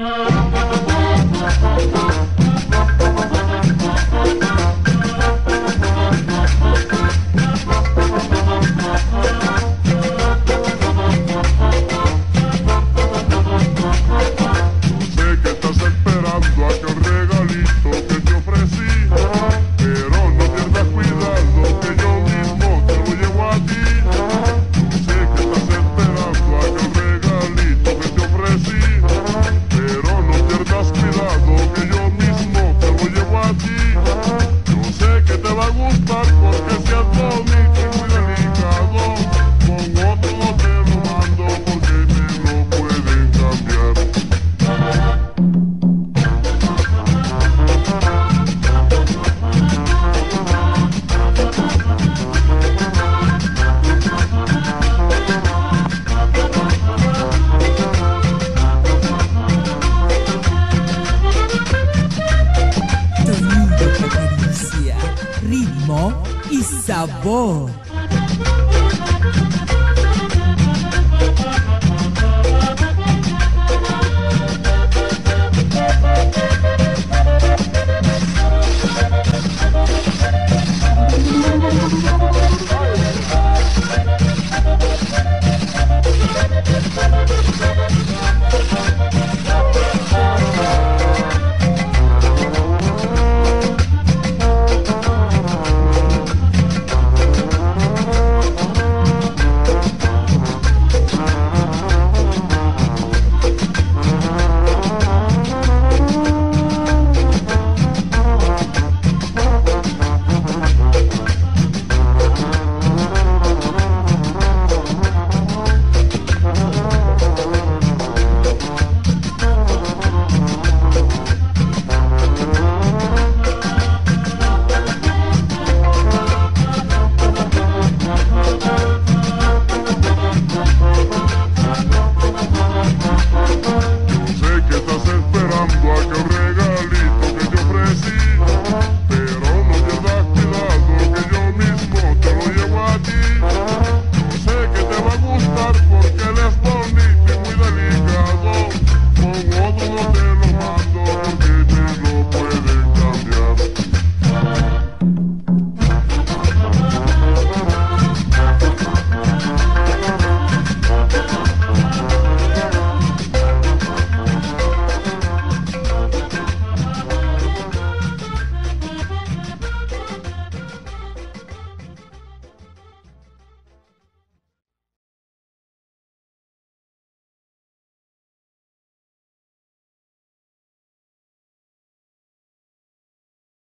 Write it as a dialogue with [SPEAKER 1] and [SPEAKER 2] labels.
[SPEAKER 1] Uh... sabor.